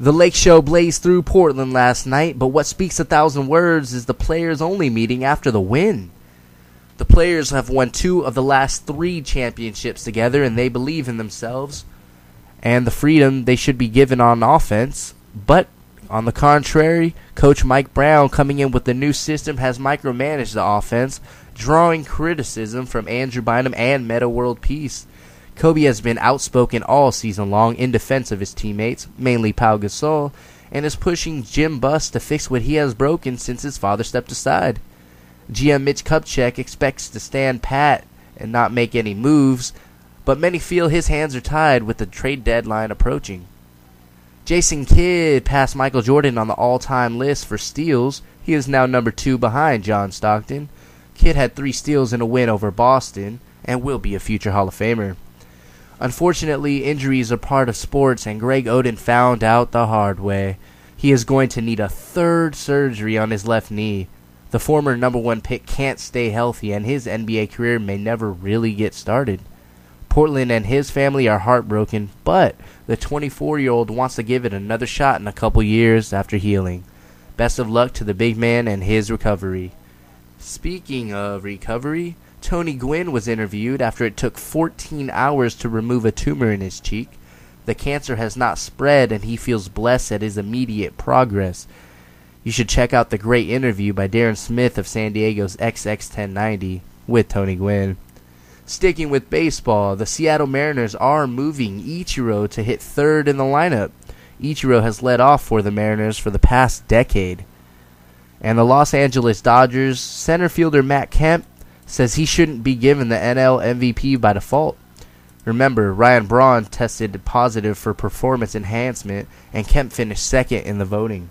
The Lake Show blazed through Portland last night, but what speaks a thousand words is the players only meeting after the win. The players have won two of the last three championships together, and they believe in themselves and the freedom they should be given on offense. But on the contrary, Coach Mike Brown, coming in with the new system, has micromanaged the offense, drawing criticism from Andrew Bynum and Metta World Peace. Kobe has been outspoken all season long in defense of his teammates, mainly Pau Gasol, and is pushing Jim Buss to fix what he has broken since his father stepped aside. GM Mitch Kupchak expects to stand pat and not make any moves, but many feel his hands are tied with the trade deadline approaching. Jason Kidd passed Michael Jordan on the all-time list for steals. He is now number two behind John Stockton. Kidd had three steals in a win over Boston and will be a future Hall of Famer. Unfortunately, injuries are part of sports, and Greg Oden found out the hard way. He is going to need a third surgery on his left knee. The former number one pick can't stay healthy, and his NBA career may never really get started. Portland and his family are heartbroken, but the 24 year old wants to give it another shot in a couple years after healing. Best of luck to the big man and his recovery. Speaking of recovery, Tony Gwynn was interviewed after it took 14 hours to remove a tumor in his cheek. The cancer has not spread, and he feels blessed at his immediate progress. You should check out the great interview by Darren Smith of San Diego's XX1090 with Tony Gwynn. Sticking with baseball, the Seattle Mariners are moving Ichiro to hit third in the lineup. Ichiro has led off for the Mariners for the past decade. And the Los Angeles Dodgers center fielder Matt Kemp says he shouldn't be given the NL MVP by default. Remember, Ryan Braun tested positive for performance enhancement, and Kemp finished second in the voting.